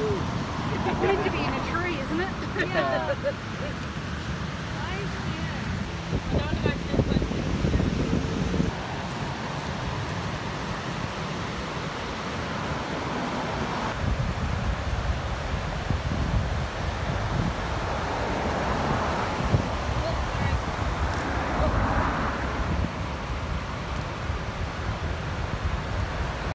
It's good to be in a tree, isn't it? Yeah.